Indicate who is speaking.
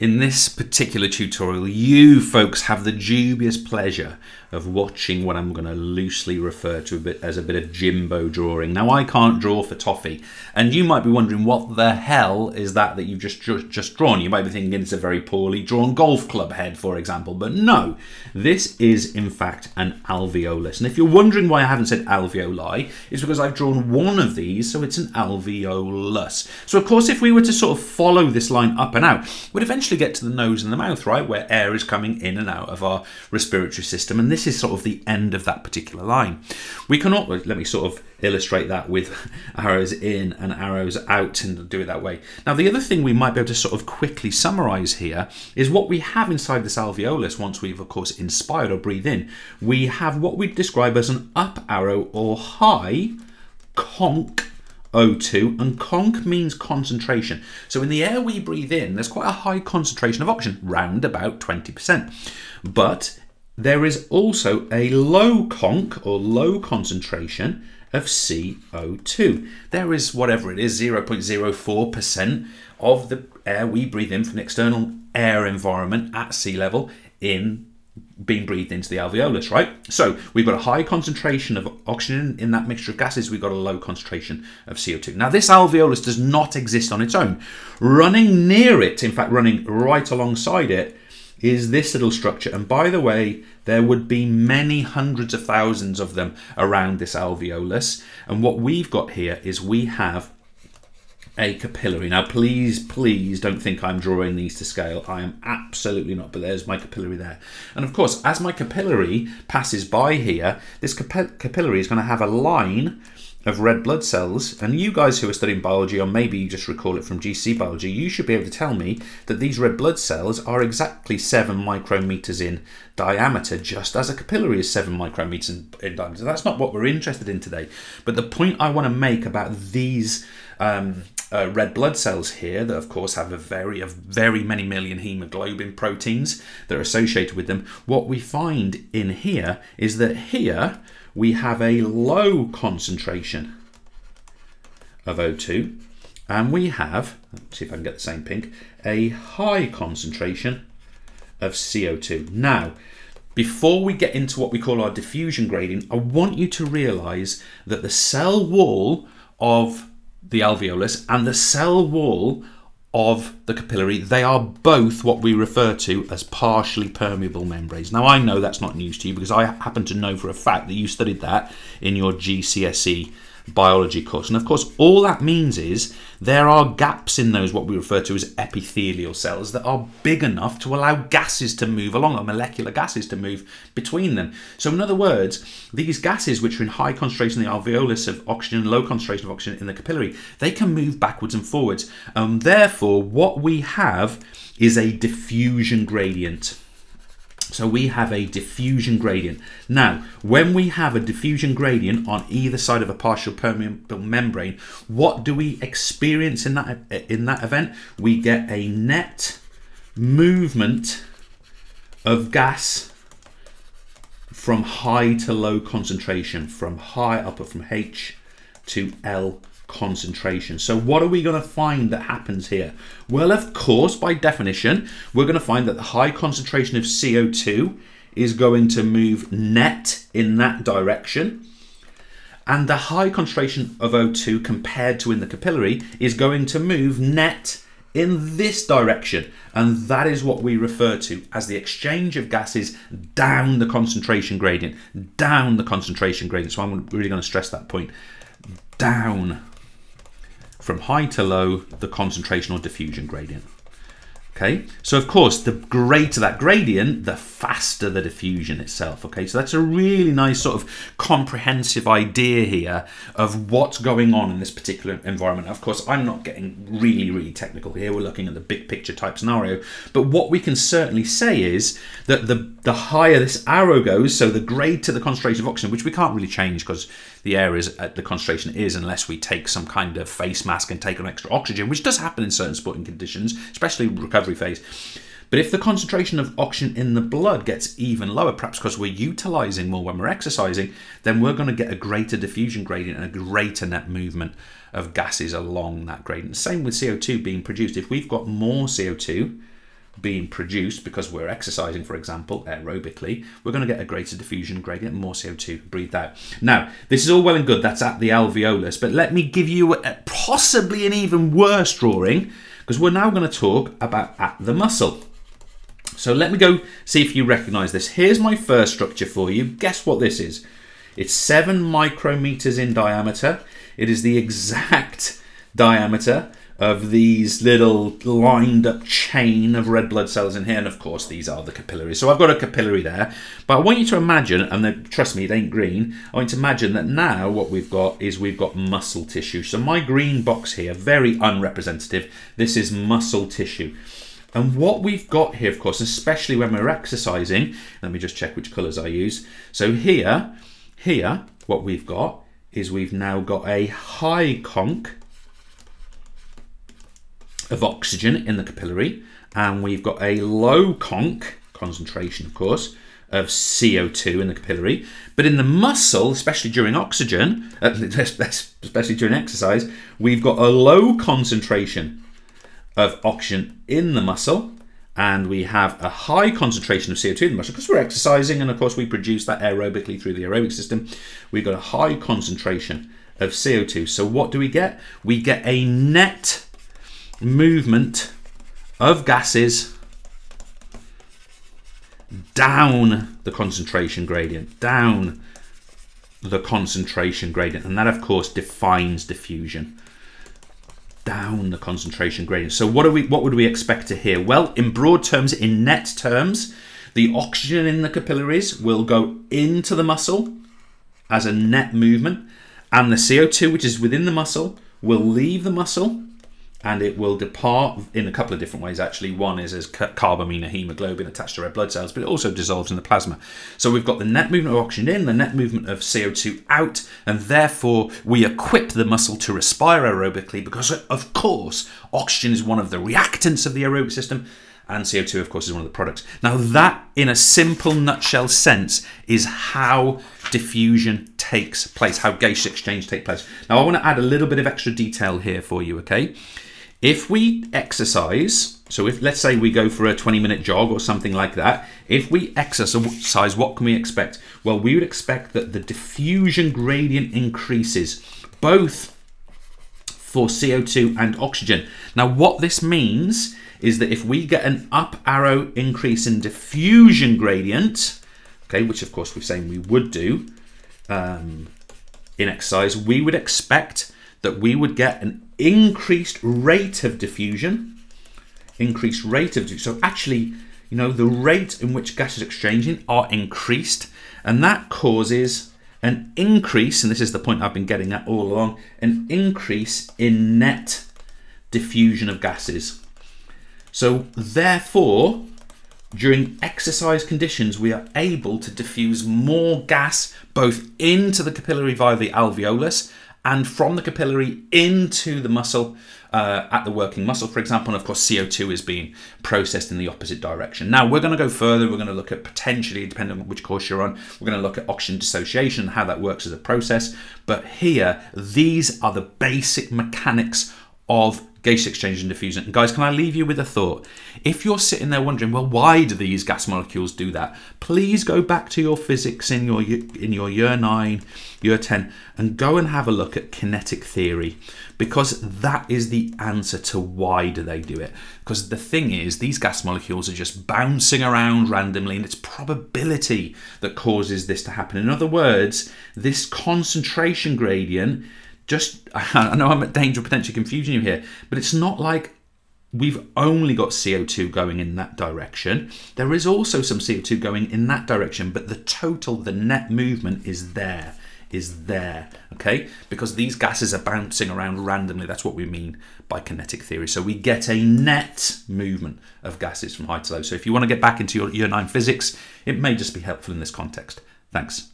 Speaker 1: In this particular tutorial, you folks have the dubious pleasure of watching what I'm going to loosely refer to a bit as a bit of Jimbo drawing. Now, I can't draw for toffee, and you might be wondering what the hell is that that you've just just drawn. You might be thinking it's a very poorly drawn golf club head, for example, but no, this is in fact an alveolus. And if you're wondering why I haven't said alveoli, it's because I've drawn one of these, so it's an alveolus. So of course, if we were to sort of follow this line up and out, we'd eventually get to the nose and the mouth, right, where air is coming in and out of our respiratory system, and this is sort of the end of that particular line. We cannot, let me sort of illustrate that with arrows in and arrows out and do it that way. Now, the other thing we might be able to sort of quickly summarize here is what we have inside this alveolus once we've, of course, inspired or breathed in. We have what we describe as an up arrow or high conc O2, and conc means concentration. So in the air we breathe in, there's quite a high concentration of oxygen, round about 20%. But there is also a low conc or low concentration of CO2. There is whatever it is, 0.04% of the air we breathe in from the external air environment at sea level in being breathed into the alveolus, right? So we've got a high concentration of oxygen in that mixture of gases, we've got a low concentration of CO2. Now this alveolus does not exist on its own. Running near it, in fact running right alongside it, is this little structure. And by the way, there would be many hundreds of thousands of them around this alveolus. And what we've got here is we have a capillary. Now, please, please don't think I'm drawing these to scale. I am absolutely not, but there's my capillary there. And of course, as my capillary passes by here, this capillary is going to have a line of red blood cells, and you guys who are studying biology, or maybe you just recall it from GC biology, you should be able to tell me that these red blood cells are exactly 7 micrometers in diameter, just as a capillary is 7 micrometers in, in diameter. That's not what we're interested in today. But the point I want to make about these um, uh, red blood cells here that of course have a very, very many million hemoglobin proteins that are associated with them, what we find in here is that here we have a low concentration of O2 and we have, let's see if I can get the same pink, a high concentration of CO2. Now, before we get into what we call our diffusion gradient, I want you to realize that the cell wall of the alveolus and the cell wall of the capillary, they are both what we refer to as partially permeable membranes. Now, I know that's not news to you because I happen to know for a fact that you studied that in your GCSE biology course. And of course, all that means is there are gaps in those, what we refer to as epithelial cells, that are big enough to allow gases to move along, or molecular gases to move between them. So, in other words, these gases, which are in high concentration in the alveolus of oxygen, low concentration of oxygen in the capillary, they can move backwards and forwards. And therefore, what we have is a diffusion gradient. So we have a diffusion gradient. Now, when we have a diffusion gradient on either side of a partial permeable membrane, what do we experience in that, in that event? We get a net movement of gas from high to low concentration, from high up from H to L concentration. So what are we going to find that happens here? Well, of course, by definition, we're going to find that the high concentration of CO2 is going to move net in that direction. And the high concentration of O2 compared to in the capillary is going to move net in this direction. And that is what we refer to as the exchange of gases down the concentration gradient, down the concentration gradient. So I'm really going to stress that point, down from high to low, the concentration or diffusion gradient. Okay, so of course, the greater that gradient, the faster the diffusion itself. Okay, so that's a really nice sort of comprehensive idea here of what's going on in this particular environment. Of course, I'm not getting really, really technical here. We're looking at the big picture type scenario. But what we can certainly say is that the, the higher this arrow goes, so the greater the concentration of oxygen, which we can't really change because the air is at the concentration is unless we take some kind of face mask and take on extra oxygen, which does happen in certain sporting conditions, especially recovery phase. But if the concentration of oxygen in the blood gets even lower, perhaps because we're utilizing more when we're exercising, then we're going to get a greater diffusion gradient and a greater net movement of gases along that gradient. Same with CO2 being produced. If we've got more CO2 being produced because we're exercising, for example, aerobically, we're going to get a greater diffusion gradient, more CO2 breathed out. Now, this is all well and good, that's at the alveolus, but let me give you a, possibly an even worse drawing because we're now going to talk about at the muscle. So let me go see if you recognize this. Here's my first structure for you. Guess what this is? It's seven micrometers in diameter. It is the exact diameter of these little lined up chain of red blood cells in here. And of course, these are the capillaries. So I've got a capillary there. But I want you to imagine, and then, trust me, it ain't green. I want you to imagine that now what we've got is we've got muscle tissue. So my green box here, very unrepresentative. This is muscle tissue. And what we've got here, of course, especially when we're exercising, let me just check which colours I use. So here, here, what we've got is we've now got a high conc of oxygen in the capillary, and we've got a low conc, concentration of course, of CO2 in the capillary. But in the muscle, especially during oxygen, uh, especially during exercise, we've got a low concentration of oxygen in the muscle and we have a high concentration of CO2 in the muscle because we're exercising and of course we produce that aerobically through the aerobic system. We've got a high concentration of CO2. So what do we get? We get a net movement of gases down the concentration gradient, down the concentration gradient. And that, of course, defines diffusion. Down the concentration gradient. So what, are we, what would we expect to hear? Well, in broad terms, in net terms, the oxygen in the capillaries will go into the muscle as a net movement, and the CO2, which is within the muscle, will leave the muscle and it will depart in a couple of different ways actually one is as carbaminohemoglobin attached to red blood cells but it also dissolves in the plasma so we've got the net movement of oxygen in the net movement of co2 out and therefore we equip the muscle to respire aerobically because of course oxygen is one of the reactants of the aerobic system and CO2, of course, is one of the products. Now, that, in a simple nutshell sense, is how diffusion takes place, how gaseous exchange takes place. Now, I want to add a little bit of extra detail here for you, okay? If we exercise, so if let's say we go for a 20 minute jog or something like that, if we exercise, size, what can we expect? Well, we would expect that the diffusion gradient increases both for CO2 and oxygen. Now, what this means is that if we get an up arrow increase in diffusion gradient, okay, which of course we're saying we would do um, in exercise, we would expect that we would get an increased rate of diffusion, increased rate of diffusion. So actually, you know, the rate in which gases exchanging are increased, and that causes an increase, and this is the point I've been getting at all along, an increase in net diffusion of gases. So therefore, during exercise conditions, we are able to diffuse more gas both into the capillary via the alveolus and from the capillary into the muscle uh, at the working muscle, for example. And of course, CO2 is being processed in the opposite direction. Now, we're going to go further. We're going to look at potentially, depending on which course you're on, we're going to look at oxygen dissociation and how that works as a process. But here, these are the basic mechanics of gas exchange and diffusion. And guys, can I leave you with a thought? If you're sitting there wondering, well, why do these gas molecules do that? Please go back to your physics in your in your year nine, year ten, and go and have a look at kinetic theory, because that is the answer to why do they do it. Because the thing is, these gas molecules are just bouncing around randomly, and it's probability that causes this to happen. In other words, this concentration gradient just I know I'm at danger of potentially confusing you here, but it's not like we've only got CO2 going in that direction. There is also some CO2 going in that direction, but the total, the net movement is there, is there, okay? Because these gases are bouncing around randomly. That's what we mean by kinetic theory. So we get a net movement of gases from high to low. So if you want to get back into your year nine physics, it may just be helpful in this context. Thanks.